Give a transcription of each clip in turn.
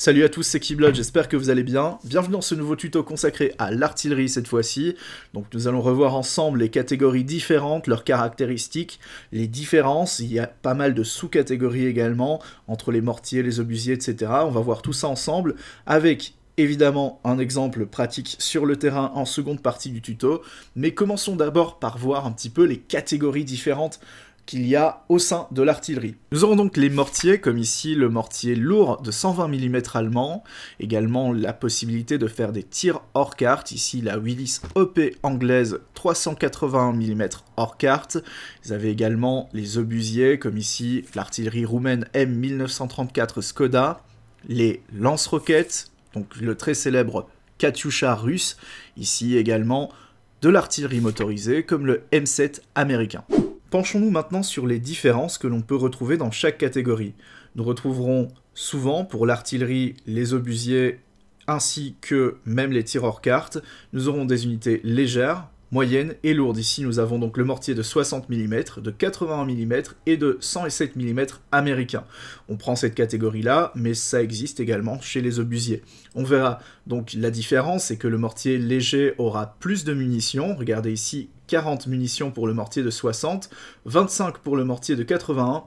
Salut à tous, c'est Keyblot, j'espère que vous allez bien. Bienvenue dans ce nouveau tuto consacré à l'artillerie cette fois-ci. Donc nous allons revoir ensemble les catégories différentes, leurs caractéristiques, les différences. Il y a pas mal de sous-catégories également, entre les mortiers, les obusiers, etc. On va voir tout ça ensemble avec évidemment un exemple pratique sur le terrain en seconde partie du tuto. Mais commençons d'abord par voir un petit peu les catégories différentes qu'il y a au sein de l'artillerie. Nous aurons donc les mortiers, comme ici le mortier lourd de 120 mm allemand, également la possibilité de faire des tirs hors carte, ici la Willis OP anglaise 381 mm hors carte. Vous avez également les obusiers, comme ici l'artillerie roumaine M1934 Skoda, les lance-roquettes, donc le très célèbre Katyusha russe, ici également de l'artillerie motorisée comme le M7 américain. Penchons-nous maintenant sur les différences que l'on peut retrouver dans chaque catégorie. Nous retrouverons souvent pour l'artillerie les obusiers ainsi que même les tireurs cartes. Nous aurons des unités légères, moyennes et lourdes. Ici nous avons donc le mortier de 60 mm, de 81 mm et de 107 mm américains. On prend cette catégorie-là, mais ça existe également chez les obusiers. On verra donc la différence, c'est que le mortier léger aura plus de munitions. Regardez ici 40 munitions pour le mortier de 60, 25 pour le mortier de 81,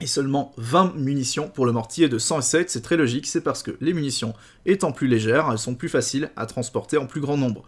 et seulement 20 munitions pour le mortier de 107. C'est très logique, c'est parce que les munitions étant plus légères, elles sont plus faciles à transporter en plus grand nombre.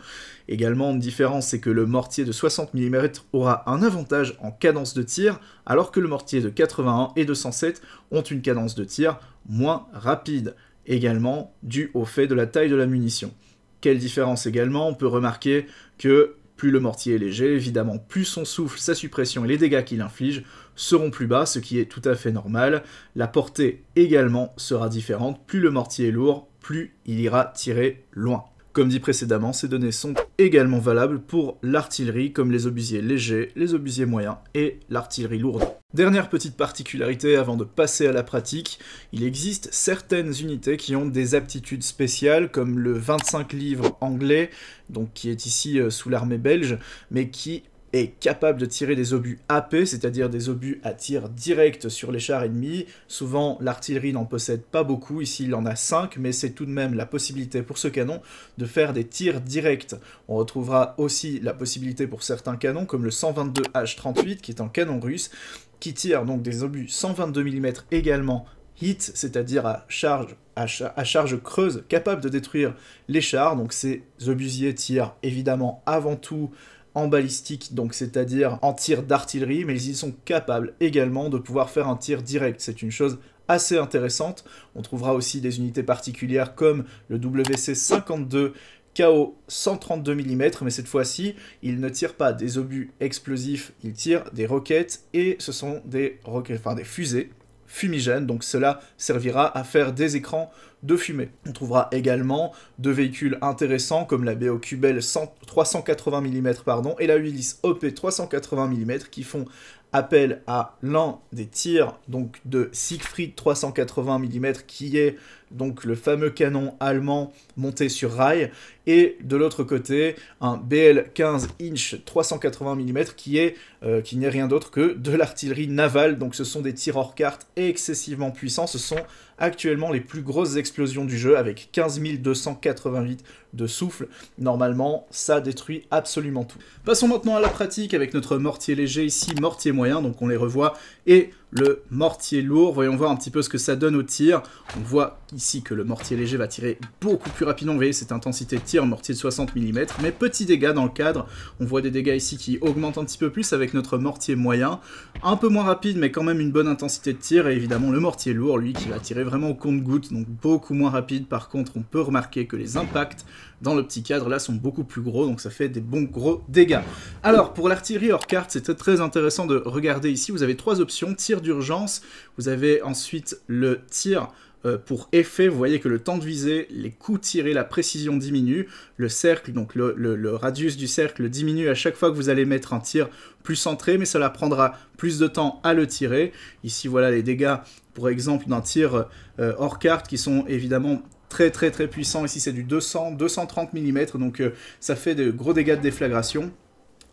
Également, une différence, c'est que le mortier de 60 mm aura un avantage en cadence de tir, alors que le mortier de 81 et de 107 ont une cadence de tir moins rapide, également dû au fait de la taille de la munition. Quelle différence également On peut remarquer que plus le mortier est léger, évidemment, plus son souffle, sa suppression et les dégâts qu'il inflige seront plus bas, ce qui est tout à fait normal. La portée également sera différente. Plus le mortier est lourd, plus il ira tirer loin. Comme dit précédemment, ces données sont également valables pour l'artillerie comme les obusiers légers, les obusiers moyens et l'artillerie lourde. Dernière petite particularité avant de passer à la pratique, il existe certaines unités qui ont des aptitudes spéciales comme le 25 livres anglais, donc qui est ici euh, sous l'armée belge, mais qui est capable de tirer des obus AP, c'est-à-dire des obus à tir direct sur les chars ennemis. Souvent, l'artillerie n'en possède pas beaucoup, ici il en a 5, mais c'est tout de même la possibilité pour ce canon de faire des tirs directs. On retrouvera aussi la possibilité pour certains canons, comme le 122 H38, qui est un canon russe, qui tire donc des obus 122 mm également hit, c'est-à-dire à charge, à charge creuse, capable de détruire les chars. Donc ces obusiers tirent évidemment avant tout en balistique, donc c'est-à-dire en tir d'artillerie, mais ils sont capables également de pouvoir faire un tir direct. C'est une chose assez intéressante. On trouvera aussi des unités particulières comme le WC-52 KO 132 mm, mais cette fois-ci, il ne tire pas des obus explosifs, il tire des roquettes, et ce sont des, roquettes, enfin, des fusées fumigènes, donc cela servira à faire des écrans de fumée. On trouvera également deux véhicules intéressants comme la BOQ Bell 380 mm pardon, et la Willis OP 380 mm qui font appel à l'un des tirs donc de Siegfried 380 mm qui est donc le fameux canon allemand monté sur rail et de l'autre côté un BL 15 inch 380 mm qui est euh, qui n'est rien d'autre que de l'artillerie navale. Donc ce sont des tirs hors carte excessivement puissants. Ce sont actuellement les plus grosses explosions du jeu avec 15 288 de souffle. Normalement, ça détruit absolument tout. Passons maintenant à la pratique avec notre mortier léger ici, mortier moyen, donc on les revoit, et le mortier lourd. Voyons voir un petit peu ce que ça donne au tir. On voit ici que le mortier léger va tirer beaucoup plus rapidement. Vous voyez cette intensité de tir, mortier de 60 mm. Mais petits dégâts dans le cadre. On voit des dégâts ici qui augmentent un petit peu plus avec notre mortier moyen. Un peu moins rapide, mais quand même une bonne intensité de tir. Et évidemment le mortier lourd, lui, qui va tirer vraiment au compte-goutte, donc beaucoup moins rapide. Par contre, on peut remarquer que les impacts dans le petit cadre là sont beaucoup plus gros, donc ça fait des bons gros dégâts. Alors pour l'artillerie hors carte, c'est très intéressant de regarder ici, vous avez trois options, tir d'urgence, vous avez ensuite le tir euh, pour effet, vous voyez que le temps de viser, les coups tirés, la précision diminue, le cercle, donc le, radius du cercle diminue à chaque fois que vous allez mettre un tir plus centré, mais cela prendra plus de temps à le tirer. Ici, voilà les dégâts, pour exemple, d'un tir euh, hors carte qui sont évidemment très très très puissants. Ici, c'est du 200, 230 mm, donc euh, ça fait de gros dégâts de déflagration.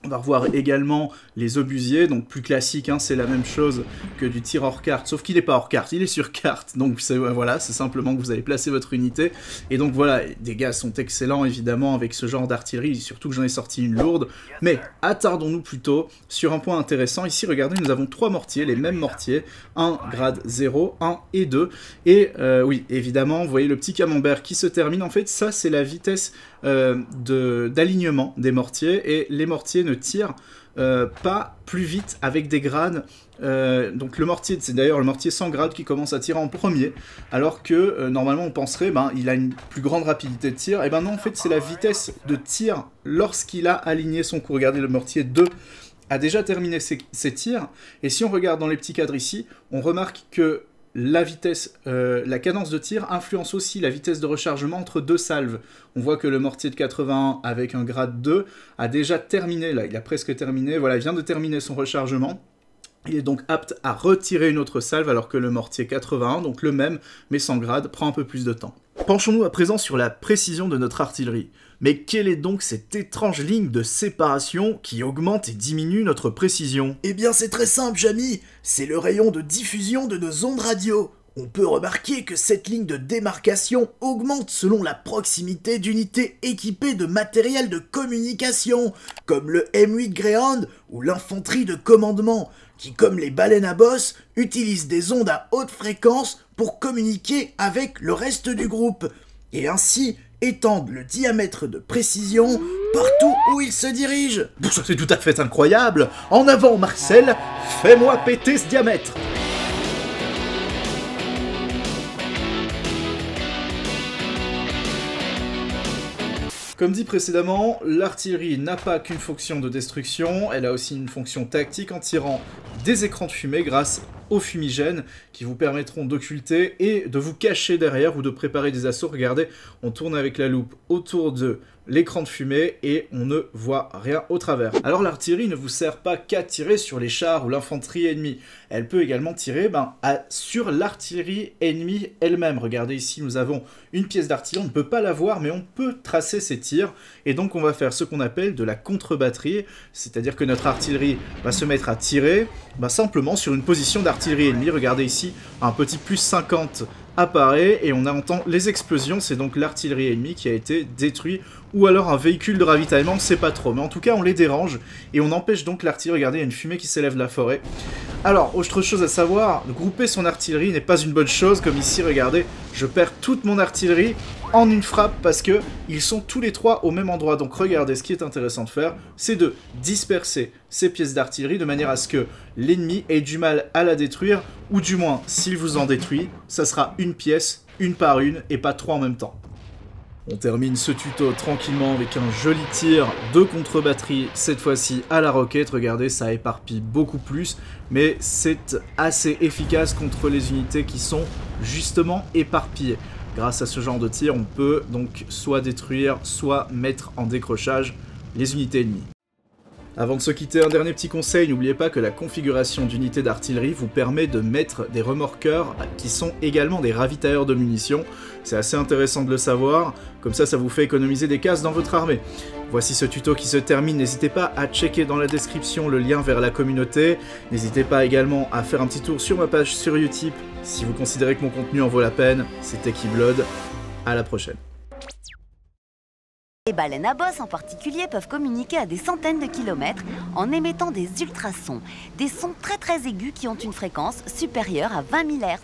On va revoir également les obusiers, donc plus classique, hein, c'est la même chose que du tir hors carte, sauf qu'il n'est pas hors carte, il est sur carte, donc voilà, c'est simplement que vous allez placer votre unité, et donc voilà, les dégâts sont excellents évidemment avec ce genre d'artillerie, surtout que j'en ai sorti une lourde, mais attardons-nous plutôt sur un point intéressant, ici regardez, nous avons trois mortiers, les mêmes mortiers, un grade 0, 1 et 2, et euh, oui, évidemment, vous voyez le petit camembert qui se termine, en fait ça c'est la vitesse euh, d'alignement des mortiers, et les mortiers ne tirent euh, pas plus vite avec des grades. Euh, donc le mortier, c'est d'ailleurs le mortier sans grade qui commence à tirer en premier, alors que normalement on penserait, ben, il a une plus grande rapidité de tir, et ben non, en fait c'est la vitesse de tir lorsqu'il a aligné son coup. Regardez, le mortier 2 a déjà terminé ses tirs, et si on regarde dans les petits cadres ici, on remarque que la vitesse, euh, la cadence de tir influence aussi la vitesse de rechargement entre deux salves. On voit que le mortier de 81 avec un grade 2 a déjà terminé, là il a presque terminé, voilà, il vient de terminer son rechargement. Il est donc apte à retirer une autre salve alors que le mortier 81, donc le même mais sans grade, prend un peu plus de temps. Penchons-nous à présent sur la précision de notre artillerie. Mais quelle est donc cette étrange ligne de séparation qui augmente et diminue notre précision? Eh bien c'est très simple, Jamy, c'est le rayon de diffusion de nos ondes radio. On peut remarquer que cette ligne de démarcation augmente selon la proximité d'unités équipées de matériel de communication, comme le M8 Greyhound ou l'infanterie de commandement, qui, comme les baleines à bosse, utilisent des ondes à haute fréquence pour communiquer avec le reste du groupe, et ainsi étendent le diamètre de précision partout où il se dirige. C'est tout à fait incroyable En avant, Marcel Fais-moi péter ce diamètre Comme dit précédemment, l'artillerie n'a pas qu'une fonction de destruction, elle a aussi une fonction tactique en tirant des écrans de fumée grâce aux fumigènes qui vous permettront d'occulter et de vous cacher derrière ou de préparer des assauts. Regardez, on tourne avec la loupe autour de l'écran de fumée et on ne voit rien au travers. Alors l'artillerie ne vous sert pas qu'à tirer sur les chars ou l'infanterie ennemie. Elle peut également tirer ben, sur l'artillerie ennemie elle-même. Regardez ici, nous avons une pièce d'artillerie, on ne peut pas la voir, mais on peut tracer ses tirs. Et donc on va faire ce qu'on appelle de la contre-batterie, c'est-à-dire que notre artillerie va se mettre à tirer ben, simplement sur une position d'artillerie ennemie. Regardez ici, un petit plus 50 apparaît et on entend les explosions, c'est donc l'artillerie ennemie qui a été détruite ou alors un véhicule de ravitaillement, c'est pas trop. Mais en tout cas, on les dérange et on empêche donc l'artillerie. Regardez, il y a une fumée qui s'élève de la forêt. Alors, autre chose à savoir, grouper son artillerie n'est pas une bonne chose, comme ici, regardez, je perds toute mon artillerie en une frappe parce que ils sont tous les trois au même endroit. Donc regardez, ce qui est intéressant de faire, c'est de disperser ces pièces d'artillerie de manière à ce que l'ennemi ait du mal à la détruire, ou du moins, s'il vous en détruit, ça sera une pièce, une par une, et pas trois en même temps. On termine ce tuto tranquillement avec un joli tir de contre-batterie, cette fois-ci à la roquette. Regardez, ça éparpille beaucoup plus, mais c'est assez efficace contre les unités qui sont justement éparpillées. Grâce à ce genre de tir, on peut donc soit détruire, soit mettre en décrochage les unités ennemies. Avant de se quitter, un dernier petit conseil, n'oubliez pas que la configuration d'unité d'artillerie vous permet de mettre des remorqueurs qui sont également des ravitailleurs de munitions. C'est assez intéressant de le savoir, comme ça ça vous fait économiser des cases dans votre armée. Voici ce tuto qui se termine, n'hésitez pas à checker dans la description le lien vers la communauté, n'hésitez pas également à faire un petit tour sur ma page sur Utip si vous considérez que mon contenu en vaut la peine. C'était Keyblood, à la prochaine. Les baleines à bosse en particulier peuvent communiquer à des centaines de kilomètres en émettant des ultrasons, des sons très très aigus qui ont une fréquence supérieure à 20 000 Hz.